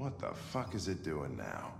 What the fuck is it doing now?